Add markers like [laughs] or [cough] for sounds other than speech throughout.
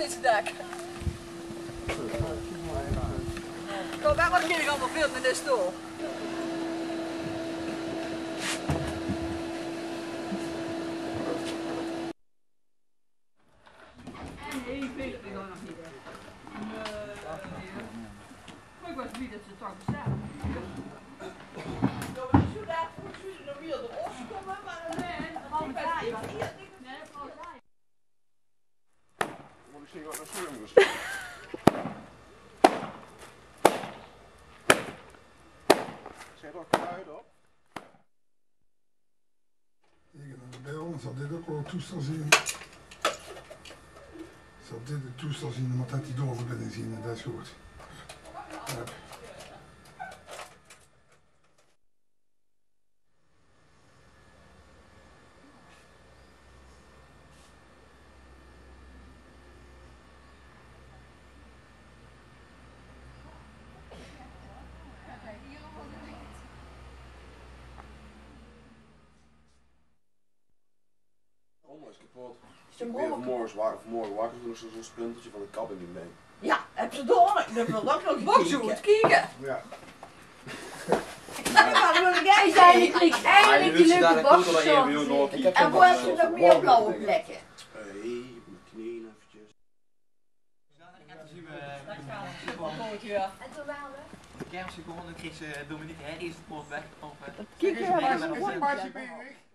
in zijn dak. Kom, wij wat kinderen allemaal filmen in de stoel. En heel veel heb ik ook nog niet. Maar ik was blij dat ze toch bestaan. Moet ik zien wat naar zwemmen is. Zet ook geluid op. Bij ons zal dit ook wel een toestel zien. Zal dit een toestel zien, maar dat die doorverbinding zien en dat is goed. Kapot. Is een Ik ben vanmorgen wa- vanmorgen wakker toen is er zo'n splintertje van de kap in mijn been. Ja, heb ze door? Dat wil ook nog Bok zo goed kijken. Ja. Jij Is zijn. eigenlijk, eigenlijk die leuke boxshorts. En waar heb je nog meer blauwe plekken? Hé, mijn knieën eventjes. En toen waren we... Dan kreeg ze Dominique hè, eerst het post weg. Eh, Kijk, dat Goed, is- je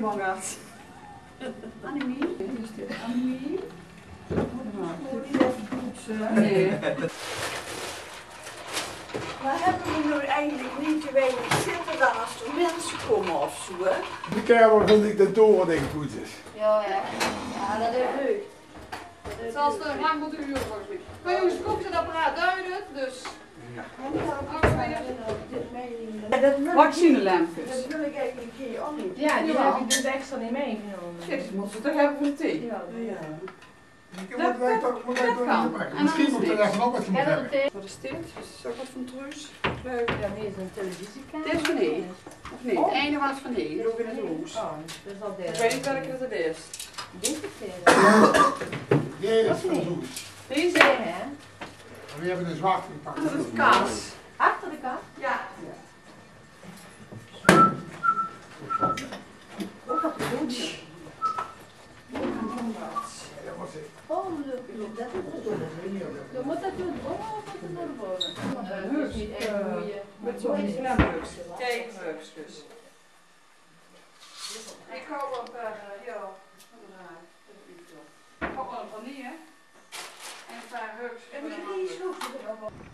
meneer Bangaert. Annemie? Annemie? Nee. Maar hebben we nu eigenlijk niet te weinig zitten dan als er mensen komen of zo? hè? Die kamer vind ik de toren denk ik goed is. Ja, ja. Ja, dat is leuk. Zelfs de lang moet uur volgens mij. Maar jongens, komt het apparaat duidelijk, dus... Vaccinelampjes. Dat wil ik eigenlijk een keer ook niet. Ja, die heb ik dus extra niet meegenomen. Dit moet ze toch hebben voor de thee. Ja. Ja. Ik wij dat toch kan. Misschien moet is er even nog wat je hebben. dat thee? Voor de stint, is ook wat van truus. Leuk. Ja, nee, is een televisiekamer. Dit is van nee. Of nee, het ene was van nee, nog in het roos. Oh, dat is al Ik derde. weet niet welke het is. Dit is. Nee, dat is van. Deze, Derde, hè? We hebben een zwart gepakt. dat is kaas. Achter de kast? Ja. Ook op de. Ja, dat was het. Oh, leuk. Dat is het. Dan moet dat doen. Oh, naar boven? Dat is niet echt een goeie. Met zo'n. Kijk, buksjes. Ik hou op, ja, ik hou van vanille. En paar hups. En die sloeg er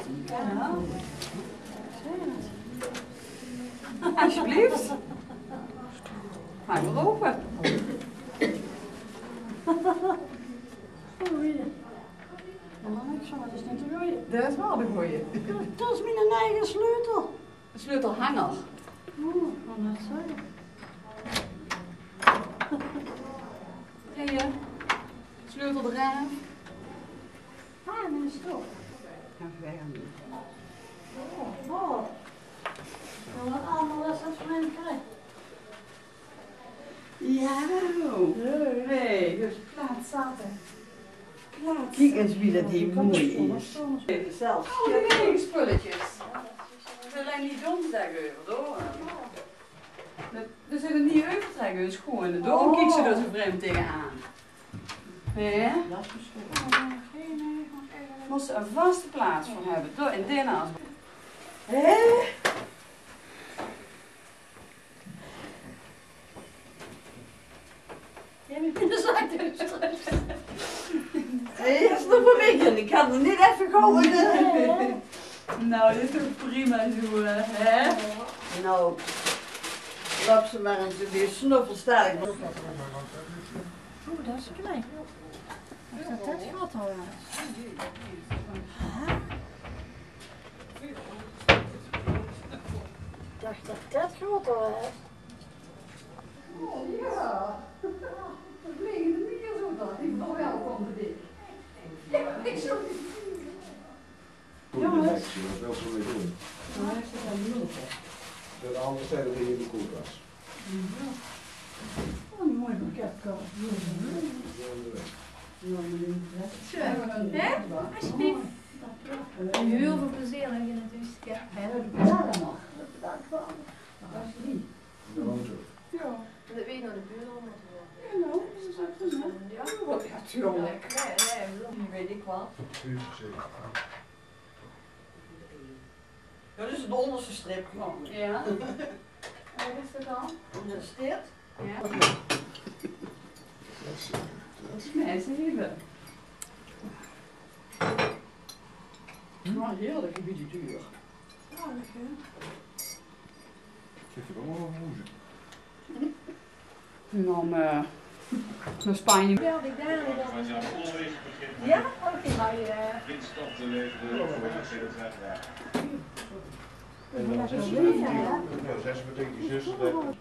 ook op. Ja, dat is die. Ja. Alsjeblieft. Ga je maar open. Dat is wel de goeie. Dat is mijn eigen sleutel. De sleutelhanger. Oeh, van dat zo. Ken je? Sleuteldraad. Ah, mijn stof. Ja, gaan doen. Oh, oh. Nou, wat allemaal is dat voor mijn krijg. Ja, hey, dus plaats zaten. Plaats. Kijk eens wie dat die mooi is. Zelfs. Oh, nee, spulletjes. We zijn niet dom zeggen hoor. We zullen niet over zeggen, dus gewoon. Daarom Oh. kijkt ze er zo vreemd tegenaan. Hè? Dat is verschillend. Moest ze een vaste plaats voor hebben. Door in Den Haag. Hé? Eerst nog een beetje, ik kan er niet even eh. Nou, dit is toch prima zo, eh, hè? Nou, loop ze maar eens weer snuffelsterk. Oeh, dat is klein. Is dat dat al? Ik dacht dat dat groter was. Oh ja. [laughs] Dat niet zo dat. Ik ben welkom voor dit. Ik zo Jongens. Dat is wel zo mee doen. De andere zijde weer in de koelkast. Oh, een mooi paketkast. Hè? Alsjeblieft. Heel veel plezier dat je het wist. Ja. Ja, dat mag. Dat wel. Dat is lief. De auto. Ja. Dat weet je naar de buurman. Ja, nou, dat is ook hè? Ja. Oh, ja, tuurlijk. Nee, nee, weet ik wel. Dat is de onderste strip gewoon. Ja. [laughs] En wat is dat dan? Dat is dit. Ja. Dat is mensen hebben. Nou, heerlijk, een beetje duur. Zit er allemaal een. Nou, maar... Naar Spanje. Belde ik daar. Maar. Ja? Oké, maar je... Kindstop te leveren voor de CZ. En dan zegt ze, ja, dan